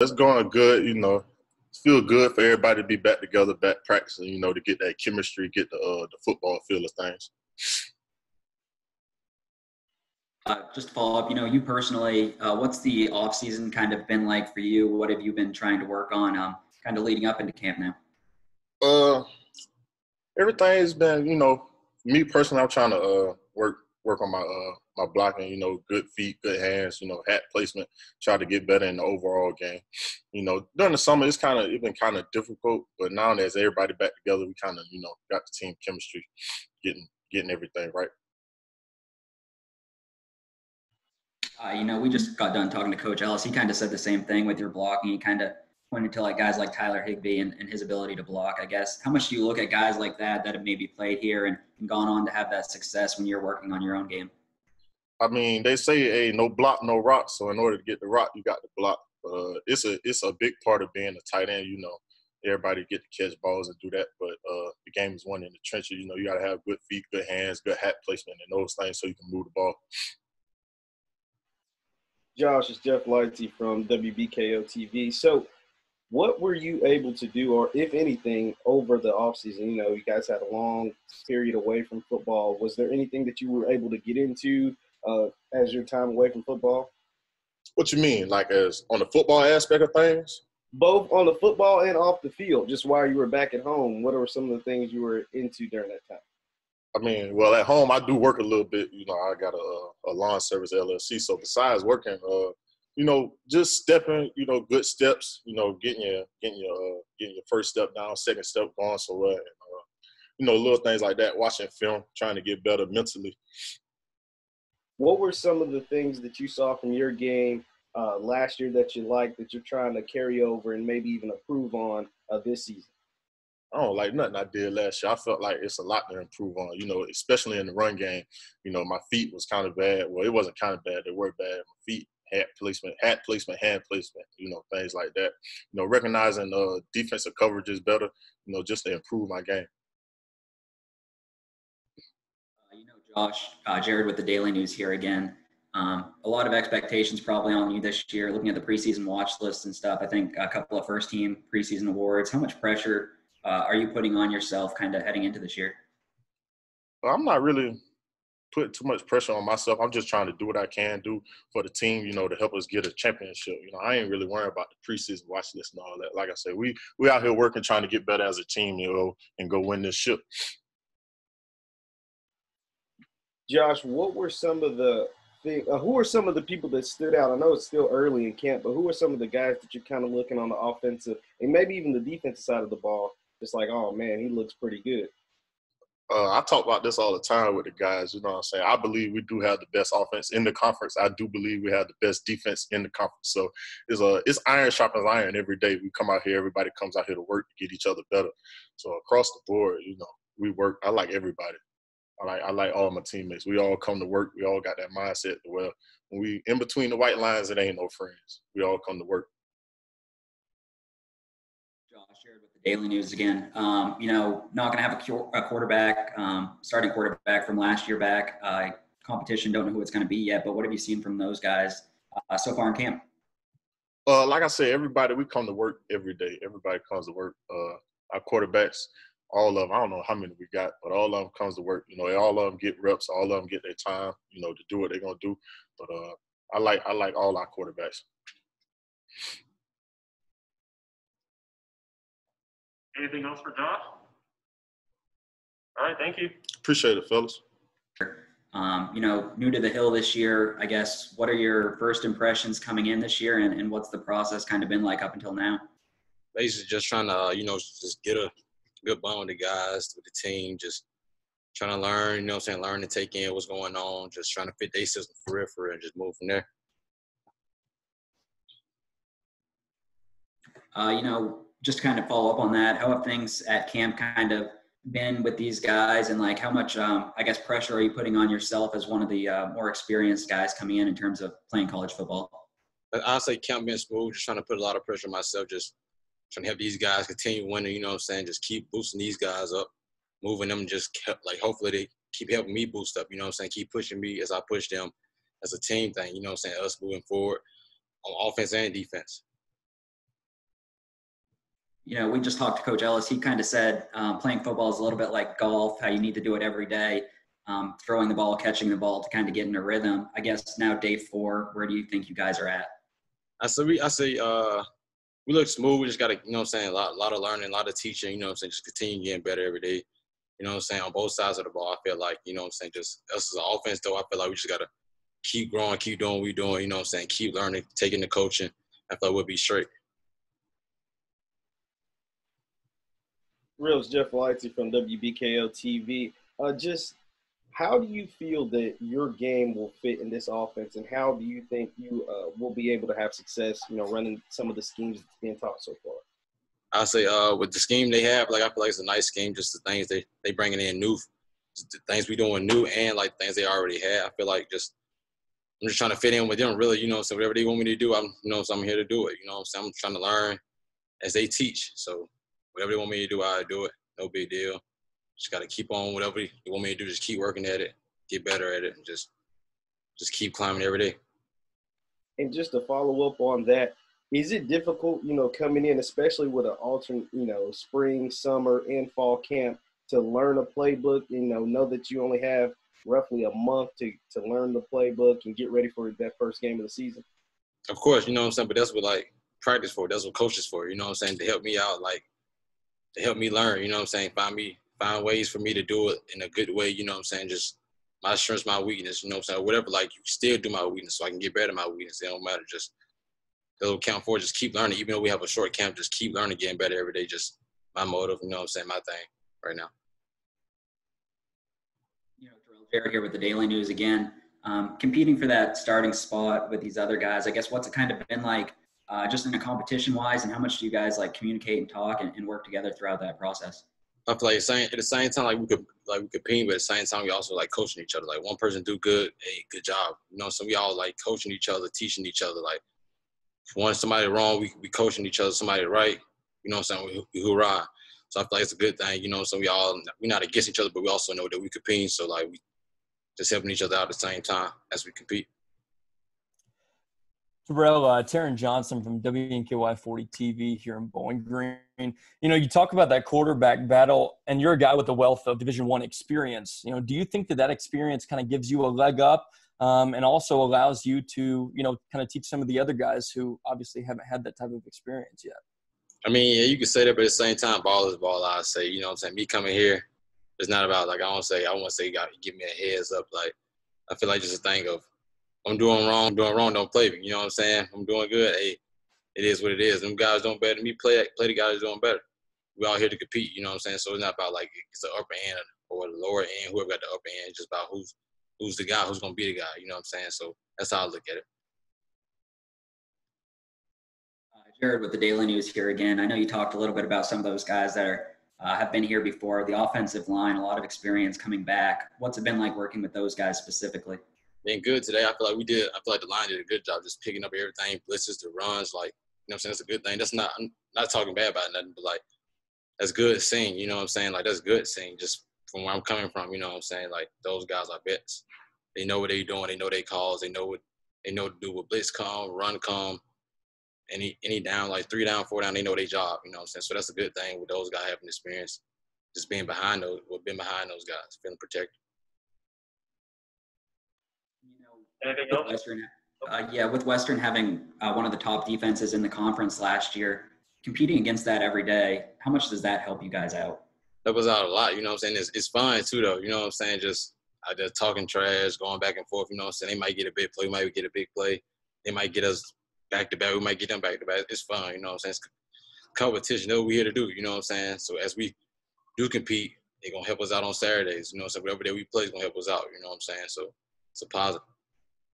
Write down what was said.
It's going good. You know, feel good for everybody to be back together, back practicing. You know, to get that chemistry, get the uh, the football feel of things. Uh, just to follow up, you know, you personally, uh, what's the off season kind of been like for you? What have you been trying to work on, um, kind of leading up into camp now? Uh, everything has been, you know, me personally, I'm trying to uh, work work on my uh, my blocking. You know, good feet, good hands. You know, hat placement. Try to get better in the overall game. You know, during the summer, it's kind of it's been kind of difficult, but now as everybody back together, we kind of you know got the team chemistry, getting getting everything right. Uh, you know, we just got done talking to Coach Ellis. He kind of said the same thing with your blocking. He kind of pointed to like guys like Tyler Higbee and, and, his ability to block, I guess. How much do you look at guys like that that have maybe played here and, and gone on to have that success when you're working on your own game? I mean, they say, hey, no block, no rock. So in order to get the rock, you got to block. Uh, it's a it's a big part of being a tight end. You know, everybody get to catch balls and do that, but uh, the game is won in the trenches. You know, you got to have good feet, good hands, good hat placement, and those things so you can move the ball. Josh, it's Jeff Lighty from WBKO TV. So, what were you able to do, or if anything, over the offseason? You know, you guys had a long period away from football. Was there anything that you were able to get into uh, as your time away from football? What you mean, like as on the football aspect of things? Both on the football and off the field. Just while you were back at home, what were some of the things you were into during that time? I mean, well, at home I do work a little bit. You know, I got a, a lawn service LLC. So besides working, uh, you know, just stepping, you know, good steps. You know, getting your getting your uh, getting your first step down, second step going so. And, uh, you know, little things like that. Watching film, trying to get better mentally. What were some of the things that you saw from your game uh, last year that you liked that you're trying to carry over and maybe even improve on uh, this season? I don't like nothing I did last year. I felt like it's a lot to improve on, you know, especially in the run game. You know, my feet was kind of bad. Well, it wasn't kind of bad. They were bad. My feet, hat placement, hat placement, hand placement, you know, things like that. You know, recognizing uh, defensive coverage is better, you know, just to improve my game. Uh, you know, Josh, uh, Jared with the Daily News here again. Um, a lot of expectations probably on you this year, looking at the preseason watch list and stuff. I think a couple of first team preseason awards. How much pressure uh, are you putting on yourself kind of heading into this year? I'm not really putting too much pressure on myself. I'm just trying to do what I can do for the team, you know, to help us get a championship. You know, I ain't really worrying about the preseason watch list and all that. Like I said, we we out here working, trying to get better as a team, you know, and go win this ship. Josh, what were some of the thing, uh, who are some of the people that stood out? I know it's still early in camp, but who are some of the guys that you're kind of looking on the offensive and maybe even the defensive side of the ball it's like, oh man, he looks pretty good. Uh, I talk about this all the time with the guys. You know what I'm saying? I believe we do have the best offense in the conference. I do believe we have the best defense in the conference. So it's a it's iron sharpens iron every day. We come out here, everybody comes out here to work to get each other better. So across the board, you know, we work. I like everybody. I like I like all my teammates. We all come to work. We all got that mindset. Well, when we in between the white lines, it ain't no friends. We all come to work. Daily News again. Um, you know, not going to have a, a quarterback, um, starting quarterback from last year back. Uh, competition, don't know who it's going to be yet, but what have you seen from those guys uh, so far in camp? Uh, like I said, everybody, we come to work every day. Everybody comes to work. Uh, our quarterbacks, all of them, I don't know how many we got, but all of them comes to work. You know, all of them get reps, all of them get their time, you know, to do what they're going to do. But uh, I like I like all our quarterbacks. Anything else for Josh? All right, thank you. Appreciate it, fellas. Um, you know, new to the hill this year, I guess, what are your first impressions coming in this year and, and what's the process kind of been like up until now? Basically, just trying to, you know, just get a good bond with the guys, with the team, just trying to learn, you know I'm saying, learn to take in what's going on, just trying to fit their system for real, for real, and just move from there. Uh, you know, just kind of follow up on that, how have things at camp kind of been with these guys, and like how much, um, I guess, pressure are you putting on yourself as one of the uh, more experienced guys coming in in terms of playing college football? Say camp being smooth, just trying to put a lot of pressure on myself, just trying to help these guys continue winning. You know what I'm saying? Just keep boosting these guys up, moving them. Just kept, like hopefully they keep helping me boost up. You know what I'm saying? Keep pushing me as I push them as a team thing. You know what I'm saying? Us moving forward on offense and defense. You know, we just talked to Coach Ellis. He kind of said um, playing football is a little bit like golf, how you need to do it every day, um, throwing the ball, catching the ball to kind of get in a rhythm. I guess now day four, where do you think you guys are at? I say we I say uh we look smooth. We just gotta, you know what I'm saying, a lot, a lot of learning, a lot of teaching, you know what I'm saying, just continue getting better every day. You know what I'm saying? On both sides of the ball, I feel like, you know what I'm saying, just us as an offense though, I feel like we just gotta keep growing, keep doing what we're doing, you know what I'm saying, keep learning, taking the coaching. I feel like we'll be straight. Real, Jeff Lightsey from WBKO TV. Uh, just how do you feel that your game will fit in this offense, and how do you think you uh, will be able to have success? You know, running some of the schemes that's being taught so far. I say uh, with the scheme they have, like I feel like it's a nice scheme. Just the things they they bringing in new, things we doing new, and like things they already had. I feel like just I'm just trying to fit in with them. Really, you know, so whatever they want me to do, I'm you know, so I'm here to do it. You know, so I'm trying to learn as they teach. So whatever they want me to do, I do it. No big deal. Just got to keep on whatever you want me to do. Just keep working at it, get better at it, and just just keep climbing every day. And just to follow up on that, is it difficult, you know, coming in, especially with an alternate, you know, spring, summer, and fall camp, to learn a playbook? You know, know that you only have roughly a month to to learn the playbook and get ready for that first game of the season. Of course, you know what I'm saying, but that's what like practice for. That's what coaches for. You know what I'm saying to help me out, like to help me learn. You know what I'm saying, find me find ways for me to do it in a good way. You know what I'm saying, just my strengths, my weakness. You know what I'm saying, whatever. Like you still do my weakness, so I can get better at my weakness. It don't matter. Just they'll count for. Just keep learning, even though we have a short camp. Just keep learning, getting better every day. Just my motive. You know what I'm saying, my thing right now. You know, Jared here with the Daily News again. Um, competing for that starting spot with these other guys, I guess what's it kind of been like uh, just in a competition wise and how much do you guys like communicate and talk and, and work together throughout that process? I feel like at the same time, like we could like we could compete, but at the same time, we also like coaching each other. Like one person do good, hey, good job. You know, so we all like coaching each other, teaching each other. Like one somebody wrong, we we coaching each other. Somebody right, you know what I'm saying? We, we. So I feel like it's a good thing, you know. So we all we're not against each other, but we also know that we compete. So like we just helping each other out at the same time as we compete. Tyrrell, uh, Taron Johnson from WNKY 40 TV here in Bowling Green. You know, you talk about that quarterback battle, and you're a guy with a wealth of Division One experience. You know, do you think that that experience kind of gives you a leg up, um, and also allows you to, you know, kind of teach some of the other guys who obviously haven't had that type of experience yet? I mean, yeah, you can say that, but at the same time, ball is ball. I say, you know, what I'm saying, me coming here, it's not about like I don't say I want to say you got give me a heads up. Like I feel like just a thing of I'm doing wrong, doing wrong, don't play me. You know what I'm saying? I'm doing good. Hey, it is what it is. Them guys doing better than me. Play play the guys doing better. We all here to compete. You know what I'm saying? So it's not about like it's the upper end or the lower end. Whoever got the upper end, it's just about who's who's the guy, who's gonna be the guy. You know what I'm saying? So that's how I look at it. Uh, Jared with the Daily News here again. I know you talked a little bit about some of those guys that are uh, have been here before. The offensive line, a lot of experience coming back. What's it been like working with those guys specifically? Been good today. I feel like we did. I feel like the line did a good job just picking up everything, blitzes, the runs. Like you know, what I'm saying that's a good thing. That's not I'm not talking bad about nothing, but like that's good seeing. You know what I'm saying? Like that's good seeing. Just from where I'm coming from, you know what I'm saying? Like those guys are vets. They know what they're doing. They know they calls. They know what they know to do with blitz come, run come, any any down like three down, four down. They know their job. You know what I'm saying? So that's a good thing with those guys having experience. Just being behind those, being behind those guys, feeling protected. Anything else? Western, uh, yeah, with Western having uh, one of the top defenses in the conference last year, competing against that every day, how much does that help you guys out? Help us out a lot. You know what I'm saying? It's, it's fun too, though. You know what I'm saying? Just I just talking trash, going back and forth. You know what I'm saying? They might get a big play, we might get a big play. They might get us back to back. We might get them back to back. It's fun. You know what I'm saying? It's competition. That's what we're here to do. You know what I'm saying? So as we do compete, they're gonna help us out on Saturdays. You know, so whatever day we play is gonna help us out. You know what I'm saying? So it's a positive.